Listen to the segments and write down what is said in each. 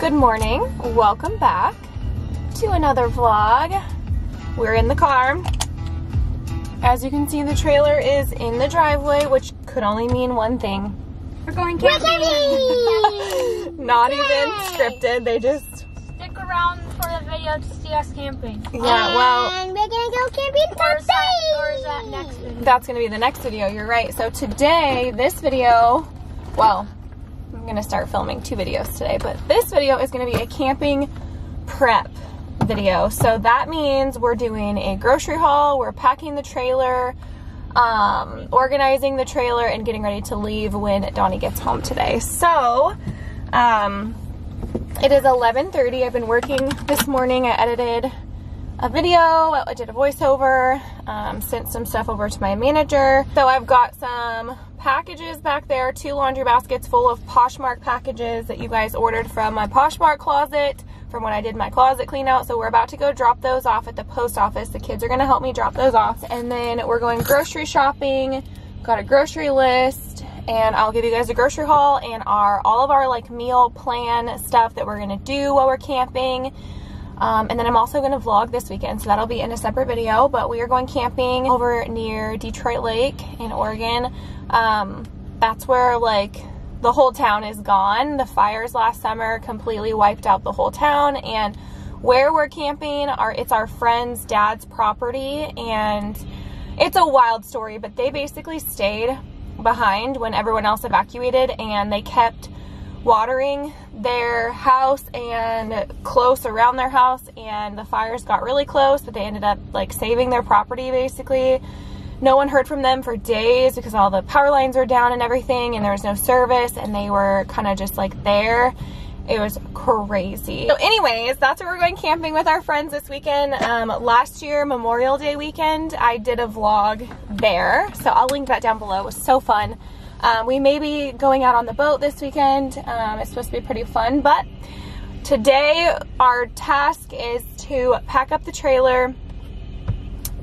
Good morning. Welcome back to another vlog. We're in the car. As you can see, the trailer is in the driveway, which could only mean one thing. We're going camping. Not even scripted. They just, Stick around for the video to see us camping. yeah, well, And we're gonna go camping Or that, or is that next video? that's gonna be the next video. You're right. So today, this video, well, I'm gonna start filming two videos today, but this video is gonna be a camping prep video. So that means we're doing a grocery haul, we're packing the trailer, um, organizing the trailer, and getting ready to leave when Donnie gets home today. So, um, it is 11:30. I've been working this morning. I edited a video, I did a voiceover, um, sent some stuff over to my manager. So I've got some packages back there, two laundry baskets full of Poshmark packages that you guys ordered from my Poshmark closet from when I did my closet clean out. So we're about to go drop those off at the post office. The kids are gonna help me drop those off. And then we're going grocery shopping, got a grocery list, and I'll give you guys a grocery haul and our all of our like meal plan stuff that we're gonna do while we're camping. Um, and then I'm also going to vlog this weekend, so that'll be in a separate video. But we are going camping over near Detroit Lake in Oregon. Um, that's where like the whole town is gone. The fires last summer completely wiped out the whole town, and where we're camping are it's our friend's dad's property, and it's a wild story. But they basically stayed behind when everyone else evacuated, and they kept watering their house and close around their house and the fires got really close but they ended up like saving their property basically. No one heard from them for days because all the power lines were down and everything and there was no service and they were kind of just like there. It was crazy. So anyways that's where we're going camping with our friends this weekend. Um, last year memorial day weekend i did a vlog there. So i'll link that down below. It was so fun um, we may be going out on the boat this weekend. Um, it's supposed to be pretty fun, but today our task is to pack up the trailer,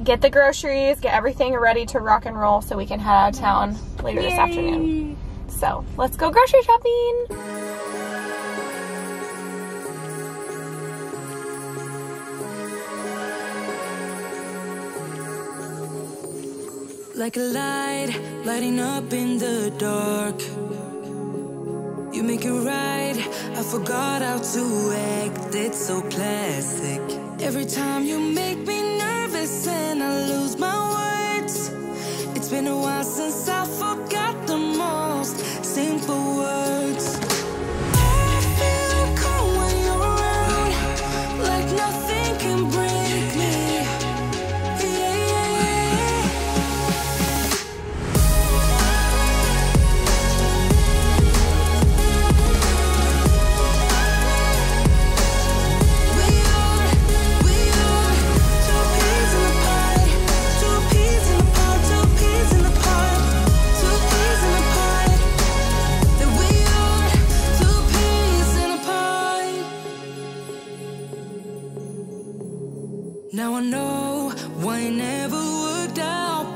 get the groceries, get everything ready to rock and roll so we can head out of town later this afternoon. So let's go grocery shopping. Like a light, lighting up in the dark. You make it right. I forgot how to act. It's so classic. Every time you make me nervous and I lose my words. It's been a while since I forgot the most simple words. Know why it never worked out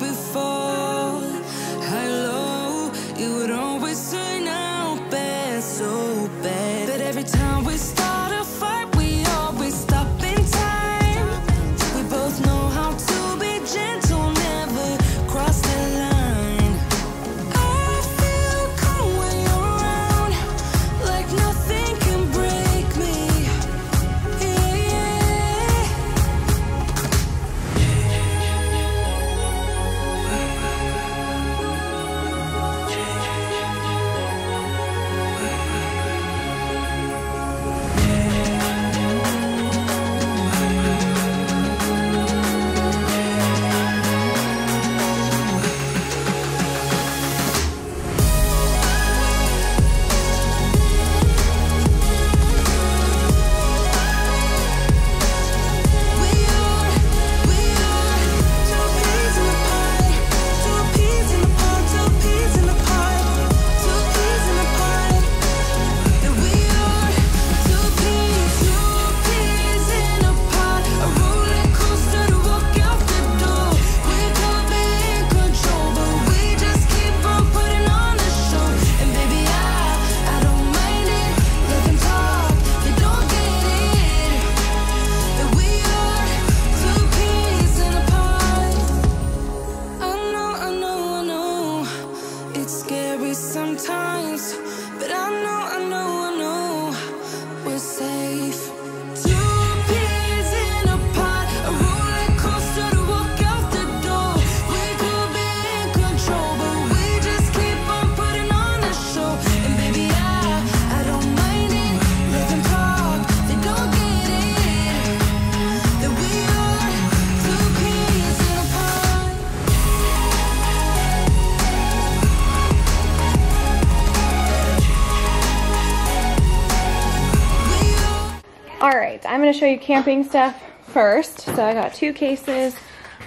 I'm gonna show you camping stuff first. So I got two cases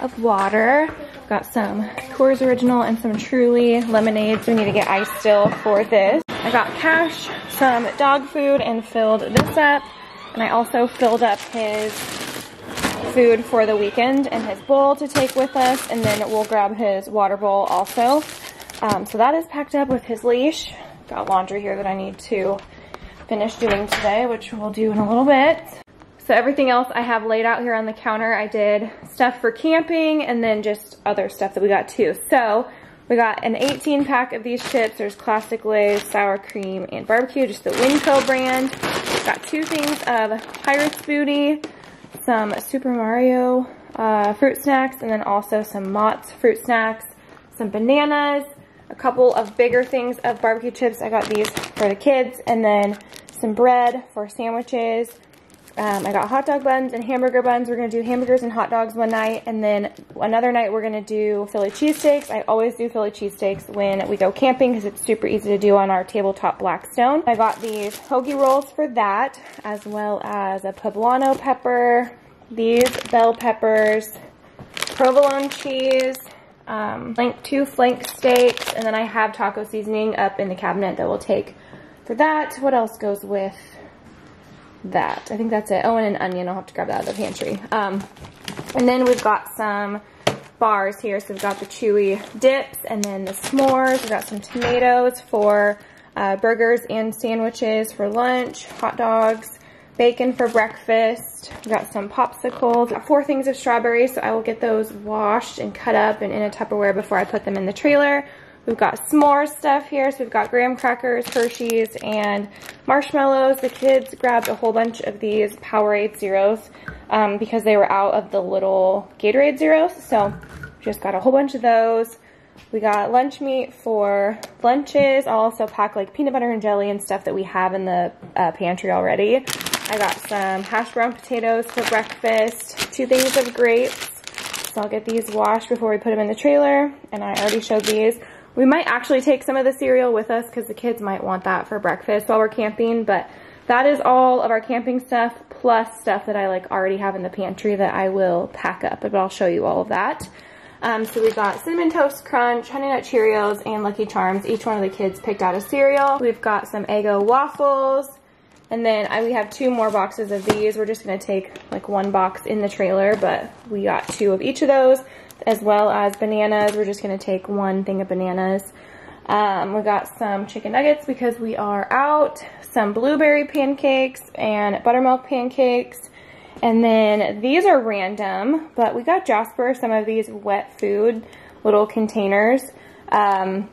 of water. Got some Coors Original and some Truly lemonades. We need to get ice still for this. I got Cash some dog food and filled this up. And I also filled up his food for the weekend and his bowl to take with us. And then we'll grab his water bowl also. Um, so that is packed up with his leash. Got laundry here that I need to finish doing today, which we'll do in a little bit. So everything else I have laid out here on the counter. I did stuff for camping and then just other stuff that we got too. So we got an 18 pack of these chips. There's classic Lay's, sour cream, and barbecue, just the Winco brand. Got two things of Pirates Booty, some Super Mario uh, fruit snacks, and then also some Mott's fruit snacks, some bananas, a couple of bigger things of barbecue chips. I got these for the kids, and then some bread for sandwiches. Um, I got hot dog buns and hamburger buns. We're going to do hamburgers and hot dogs one night. And then another night we're going to do Philly cheesesteaks. I always do Philly cheesesteaks when we go camping because it's super easy to do on our tabletop Blackstone. I got these hoagie rolls for that as well as a poblano pepper, these bell peppers, provolone cheese, um, flank, two flank steaks, and then I have taco seasoning up in the cabinet that we'll take for that. What else goes with that. I think that's it. Oh, and an onion. I'll have to grab that out of the pantry. Um, and then we've got some bars here. So we've got the chewy dips and then the s'mores. We've got some tomatoes for uh, burgers and sandwiches for lunch, hot dogs, bacon for breakfast. We've got some popsicles. Got four things of strawberries, so I will get those washed and cut up and in a Tupperware before I put them in the trailer. We've got s'more stuff here. So we've got graham crackers, Hershey's, and marshmallows. The kids grabbed a whole bunch of these Powerade Zeros um, because they were out of the little Gatorade Zeros. So just got a whole bunch of those. We got lunch meat for lunches. I'll also pack like peanut butter and jelly and stuff that we have in the uh, pantry already. I got some hash brown potatoes for breakfast, two things of grapes. So I'll get these washed before we put them in the trailer. And I already showed these. We might actually take some of the cereal with us because the kids might want that for breakfast while we're camping. But that is all of our camping stuff plus stuff that I like already have in the pantry that I will pack up. But I'll show you all of that. Um, so we've got Cinnamon Toast Crunch, Honey Nut Cheerios, and Lucky Charms. Each one of the kids picked out a cereal. We've got some Eggo waffles. And then I, we have two more boxes of these. We're just going to take like one box in the trailer, but we got two of each of those as well as bananas. We're just going to take one thing of bananas. Um, we got some chicken nuggets because we are out, some blueberry pancakes and buttermilk pancakes. And then these are random, but we got Jasper some of these wet food little containers. Um,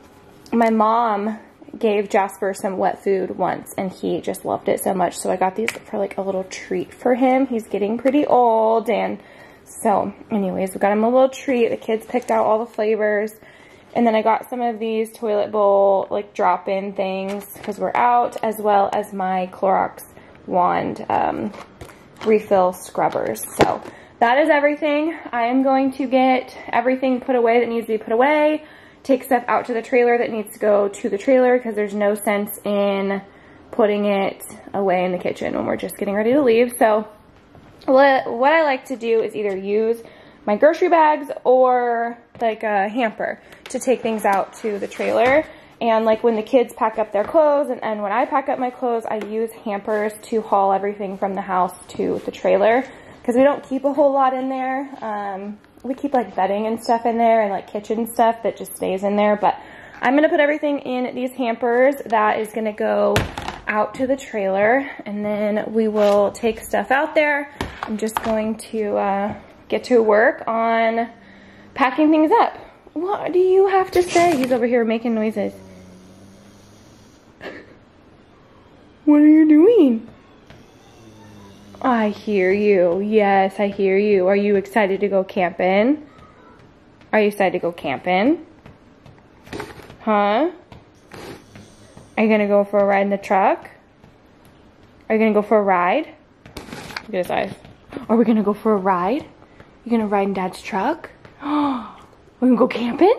my mom gave Jasper some wet food once and he just loved it so much. So I got these for like a little treat for him. He's getting pretty old and so anyways, we got him a little treat. The kids picked out all the flavors. And then I got some of these toilet bowl like drop-in things because we're out as well as my Clorox wand um, refill scrubbers. So that is everything. I am going to get everything put away that needs to be put away. Take stuff out to the trailer that needs to go to the trailer because there's no sense in putting it away in the kitchen when we're just getting ready to leave. So what, what I like to do is either use my grocery bags or like a hamper to take things out to the trailer. And like when the kids pack up their clothes and, and when I pack up my clothes, I use hampers to haul everything from the house to the trailer because we don't keep a whole lot in there. Um, we keep like bedding and stuff in there and like kitchen stuff that just stays in there. But I'm going to put everything in these hampers. That is going to go out to the trailer and then we will take stuff out there. I'm just going to uh, get to work on packing things up. What do you have to say? He's over here making noises. what are you doing? I hear you. Yes, I hear you. Are you excited to go camping? Are you excited to go camping? Huh? Are you gonna go for a ride in the truck? Are you gonna go for a ride? Look at his eyes. Are we gonna go for a ride? You gonna ride in dad's truck? We're gonna go camping?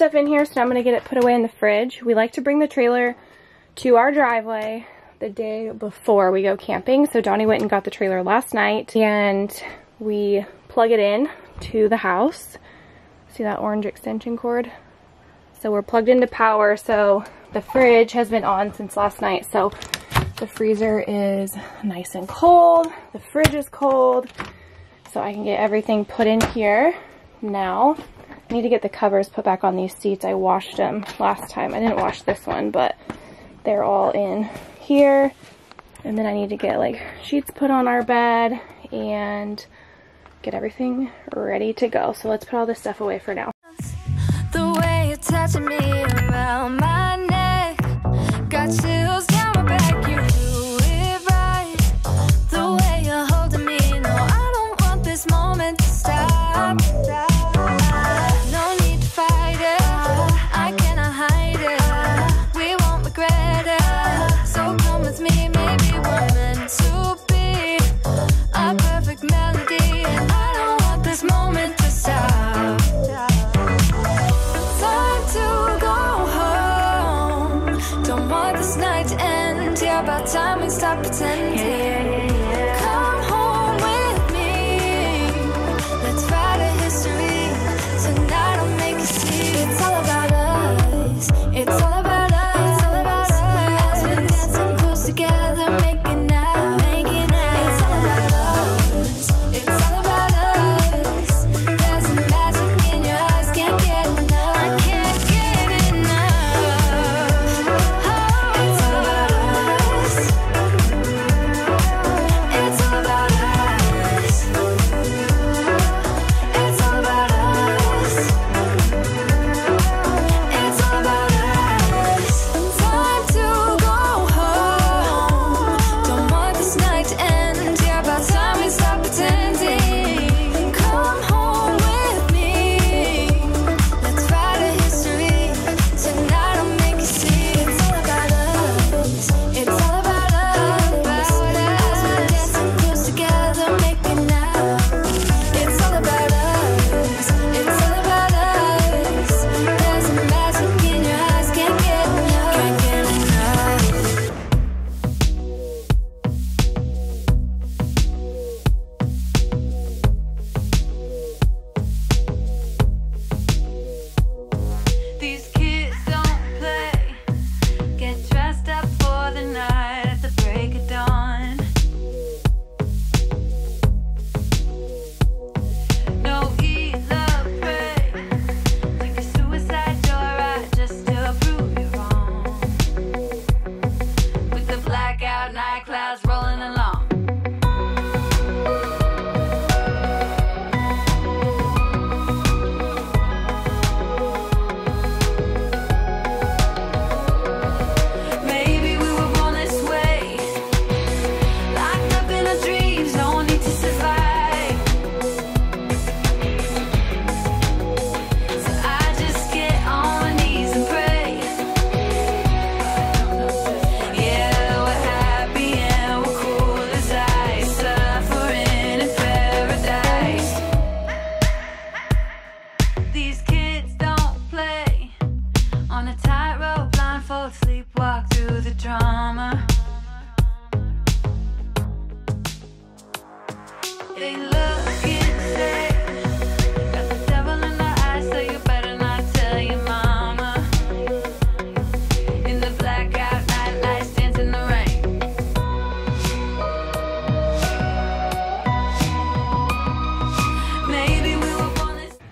Stuff in here, so I'm gonna get it put away in the fridge. We like to bring the trailer to our driveway the day before we go camping. So Donnie went and got the trailer last night and we plug it in to the house. See that orange extension cord? So we're plugged into power. So the fridge has been on since last night. So the freezer is nice and cold. The fridge is cold. So I can get everything put in here now. I need to get the covers put back on these seats. I washed them last time. I didn't wash this one, but they're all in here. And then I need to get like sheets put on our bed and get everything ready to go. So let's put all this stuff away for now.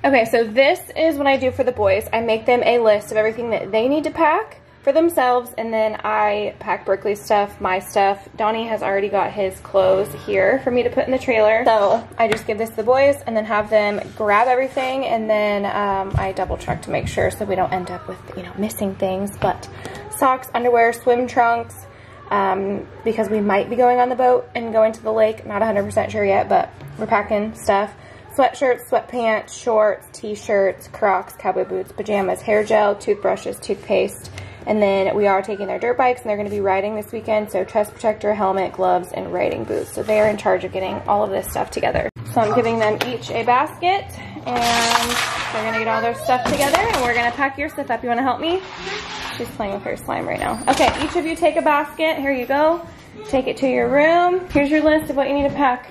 Okay, so this is what I do for the boys. I make them a list of everything that they need to pack for themselves, and then I pack Berkeley's stuff, my stuff. Donnie has already got his clothes here for me to put in the trailer. So I just give this to the boys and then have them grab everything, and then um, I double check to make sure so we don't end up with, you know, missing things. But socks, underwear, swim trunks, um, because we might be going on the boat and going to the lake. Not 100% sure yet, but we're packing stuff. Sweatshirts, sweatpants, shorts, t-shirts, crocs, cowboy boots, pajamas, hair gel, toothbrushes, toothpaste, and then we are taking their dirt bikes and they're going to be riding this weekend. So chest protector, helmet, gloves, and riding boots. So they are in charge of getting all of this stuff together. So I'm giving them each a basket and they're going to get all their stuff together and we're going to pack your stuff up. You want to help me? She's playing with her slime right now. Okay, each of you take a basket. Here you go. Take it to your room. Here's your list of what you need to pack.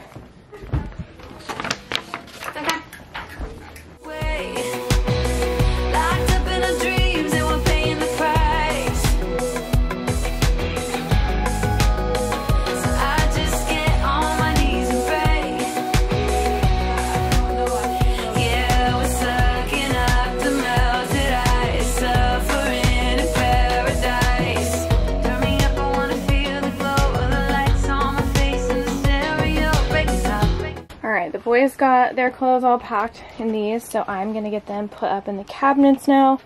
Got their clothes all packed in these, so I'm going to get them put up in the cabinets now.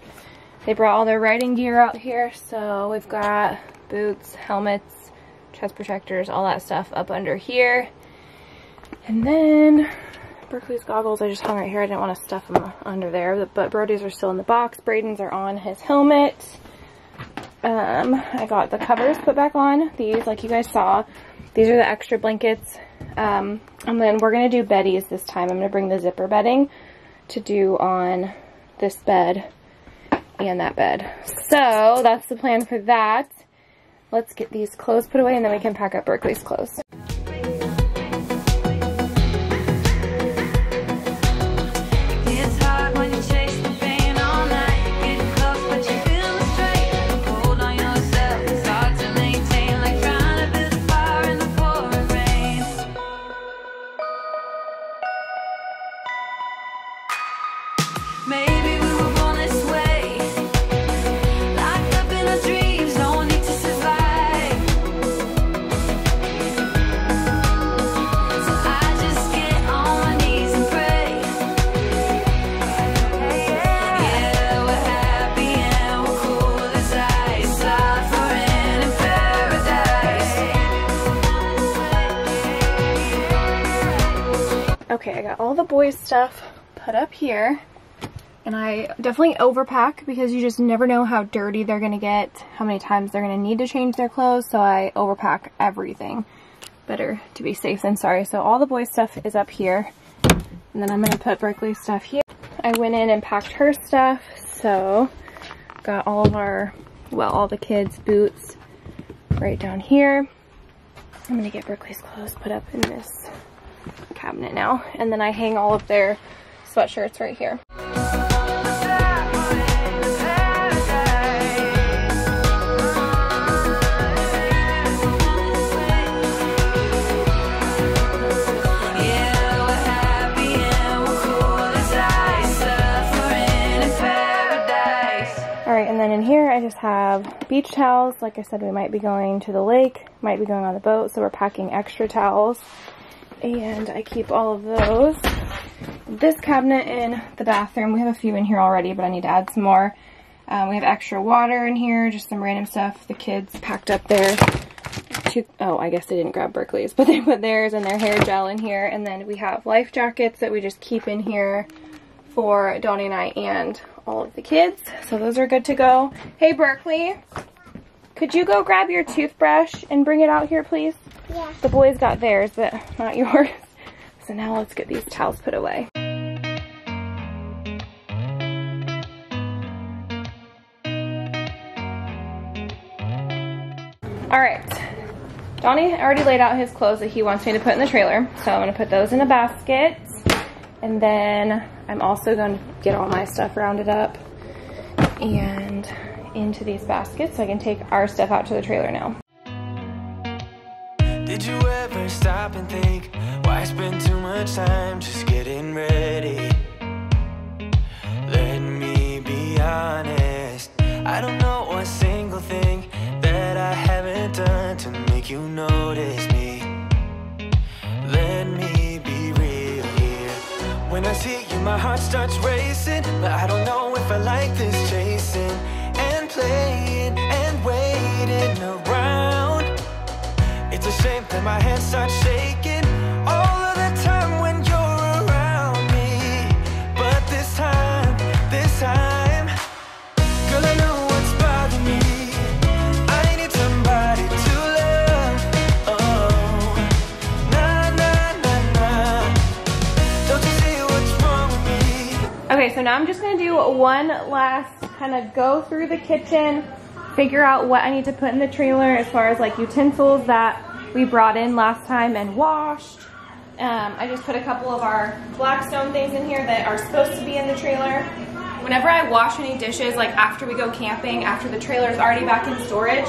They brought all their riding gear out here, so we've got boots, helmets, chest protectors, all that stuff up under here. And then Berkeley's goggles I just hung right here. I didn't want to stuff them under there, but Brody's are still in the box. Braden's are on his helmet. Um, I got the covers put back on. These, like you guys saw, these are the extra blankets um, and then we're going to do Beddy's this time. I'm going to bring the zipper bedding to do on this bed and that bed. So that's the plan for that. Let's get these clothes put away and then we can pack up Berkeley's clothes. The boys stuff put up here. And I definitely overpack because you just never know how dirty they're going to get, how many times they're going to need to change their clothes, so I overpack everything. Better to be safe than sorry. So all the boys stuff is up here. And then I'm going to put Berkeley's stuff here. I went in and packed her stuff, so got all of our, well, all the kids' boots right down here. I'm going to get Berkeley's clothes put up in this cabinet now. And then I hang all of their sweatshirts right here. And then in here I just have beach towels. Like I said, we might be going to the lake, might be going on the boat, so we're packing extra towels and I keep all of those. This cabinet in the bathroom, we have a few in here already, but I need to add some more. Um, we have extra water in here, just some random stuff the kids packed up there. oh, I guess they didn't grab Berkeley's, but they put theirs and their hair gel in here. And then we have life jackets that we just keep in here for Donnie and I and all of the kids. So those are good to go. Hey, Berkeley, could you go grab your toothbrush and bring it out here, please? Yeah. The boys got theirs, but not yours. So now let's get these towels put away. All right, Donnie already laid out his clothes that he wants me to put in the trailer. So I'm gonna put those in a basket. And then I'm also going to get all my stuff rounded up and into these baskets so I can take our stuff out to the trailer now. Did you ever stop and think, why spend too much time just getting ready? Let me be honest, I don't know a single thing that I haven't done to make you notice me. Let me be real here. When I see you, my heart starts racing, but I don't know if I like this playing and waiting around. It's a shame that my hands start shaking all of the time when you're around me. But this time, this time. Oh? Okay, so now I'm just gonna do one last kind of go through the kitchen, figure out what I need to put in the trailer as far as like utensils that we brought in last time and washed. Um, I just put a couple of our Blackstone things in here that are supposed to be in the trailer. Whenever I wash any dishes, like after we go camping, after the trailer is already back in storage,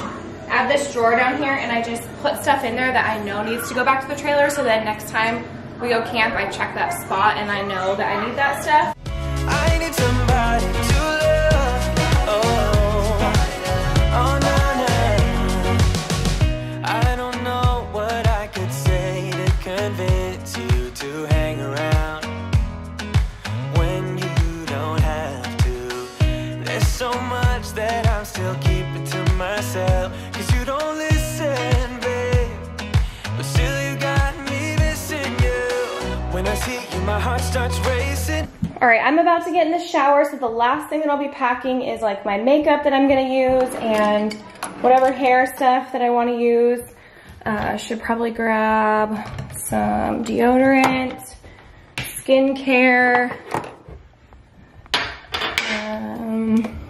I have this drawer down here and I just put stuff in there that I know needs to go back to the trailer so that next time we go camp, I check that spot and I know that I need that stuff. Starts racing. All right, I'm about to get in the shower, so the last thing that I'll be packing is like my makeup that I'm gonna use and whatever hair stuff that I wanna use. Uh, should probably grab some deodorant, skincare, um,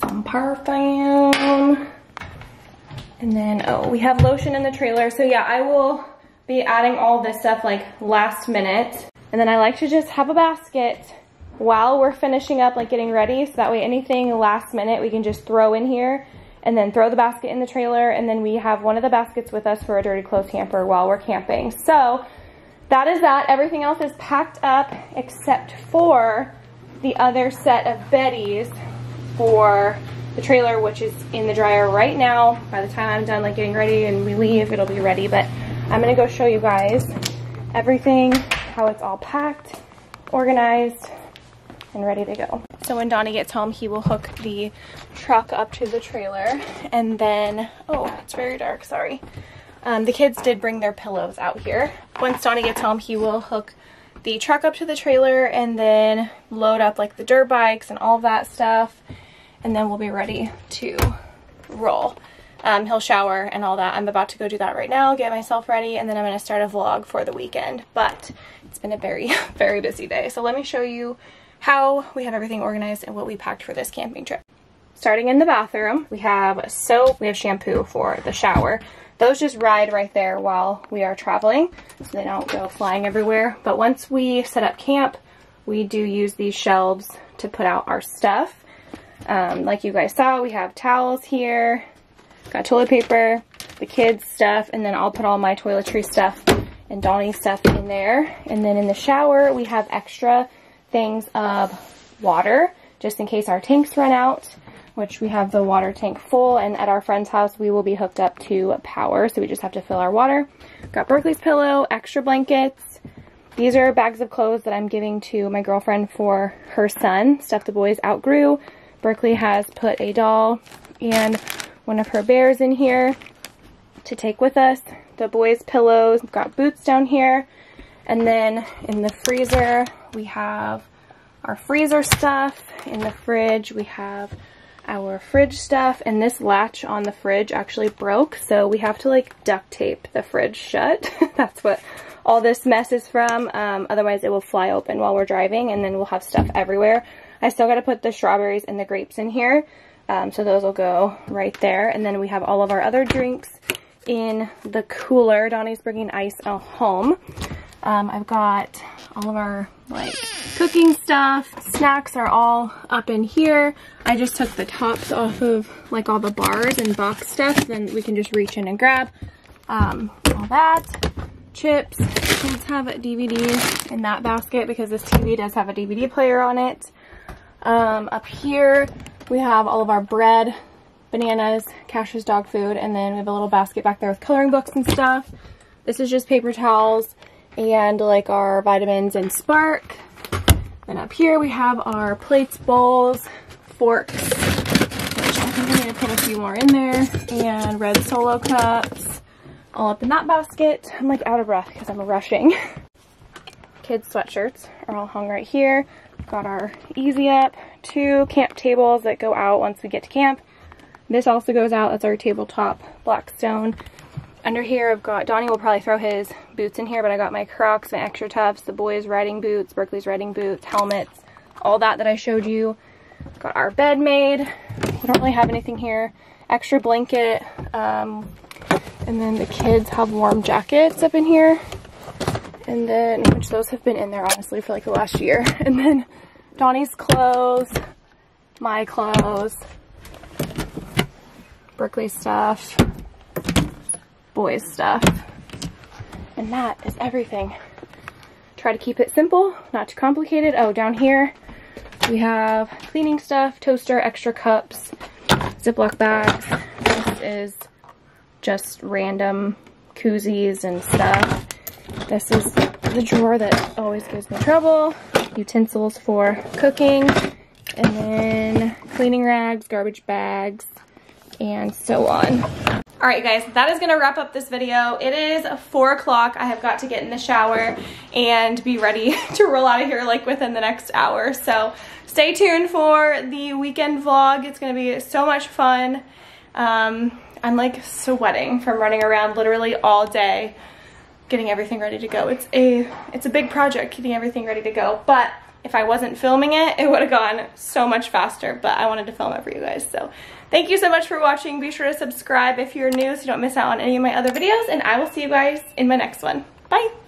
some perfume, and then, oh, we have lotion in the trailer. So yeah, I will be adding all this stuff like last minute. And then I like to just have a basket while we're finishing up, like getting ready. So that way anything last minute we can just throw in here and then throw the basket in the trailer. And then we have one of the baskets with us for a dirty clothes hamper while we're camping. So that is that. Everything else is packed up except for the other set of Beddy's for the trailer, which is in the dryer right now. By the time I'm done like getting ready and we leave, it'll be ready. But I'm gonna go show you guys everything, how it's all packed, organized, and ready to go. So when Donnie gets home, he will hook the truck up to the trailer and then, oh, it's very dark, sorry. Um, the kids did bring their pillows out here. Once Donnie gets home, he will hook the truck up to the trailer and then load up like the dirt bikes and all that stuff. And then we'll be ready to roll. Um, he'll shower and all that. I'm about to go do that right now, get myself ready, and then I'm going to start a vlog for the weekend. But it's been a very, very busy day. So let me show you how we have everything organized and what we packed for this camping trip. Starting in the bathroom, we have soap, we have shampoo for the shower. Those just ride right there while we are traveling, so they don't go flying everywhere. But once we set up camp, we do use these shelves to put out our stuff. Um, like you guys saw, we have towels here, got toilet paper, the kids' stuff, and then I'll put all my toiletry stuff and Donnie's stuff in there. And then in the shower, we have extra things of water, just in case our tanks run out, which we have the water tank full. And at our friend's house, we will be hooked up to power, so we just have to fill our water. Got Berkeley's pillow, extra blankets. These are bags of clothes that I'm giving to my girlfriend for her son, stuff the boys outgrew. Berkeley has put a doll and one of her bears in here to take with us. The boys' pillows, We've got boots down here. And then in the freezer, we have our freezer stuff. In the fridge, we have our fridge stuff. And this latch on the fridge actually broke, so we have to like duct tape the fridge shut. That's what all this mess is from. Um, otherwise, it will fly open while we're driving, and then we'll have stuff everywhere. I still got to put the strawberries and the grapes in here. Um, so those will go right there. And then we have all of our other drinks in the cooler. Donnie's bringing ice home. Um, I've got all of our like cooking stuff. Snacks are all up in here. I just took the tops off of like all the bars and box stuff. Then we can just reach in and grab um, all that. Chips. Let's have DVDs in that basket because this TV does have a DVD player on it. Um, up here, we have all of our bread, bananas, Cash's dog food, and then we have a little basket back there with coloring books and stuff. This is just paper towels and like our vitamins and Spark. Then up here we have our plates, bowls, forks, which I think I need to put a few more in there, and red solo cups, all up in that basket. I'm like out of breath because I'm rushing. Kids sweatshirts are all hung right here. Got our easy up, two camp tables that go out once we get to camp. This also goes out, that's our tabletop Blackstone. Under here I've got, Donnie will probably throw his boots in here, but I got my Crocs, my XtraTufs, the boys riding boots, Berkeley's riding boots, helmets, all that that I showed you. Got our bed made. We don't really have anything here. Extra blanket. Um, and then the kids have warm jackets up in here. And then, which those have been in there honestly for like the last year. And then Donnie's clothes, my clothes, Berkeley stuff, boys stuff. And that is everything. Try to keep it simple, not too complicated. Oh, down here we have cleaning stuff, toaster, extra cups, Ziploc bags. This is just random koozies and stuff. This is the drawer that always gives me trouble. Utensils for cooking. And then cleaning rags, garbage bags, and so on. All right, guys, that is gonna wrap up this video. It is four o'clock. I have got to get in the shower and be ready to roll out of here like within the next hour. So stay tuned for the weekend vlog. It's gonna be so much fun. Um, I'm like sweating from running around literally all day getting everything ready to go. It's a, it's a big project getting everything ready to go, but if I wasn't filming it, it would have gone so much faster, but I wanted to film it for you guys. So thank you so much for watching. Be sure to subscribe if you're new so you don't miss out on any of my other videos, and I will see you guys in my next one. Bye!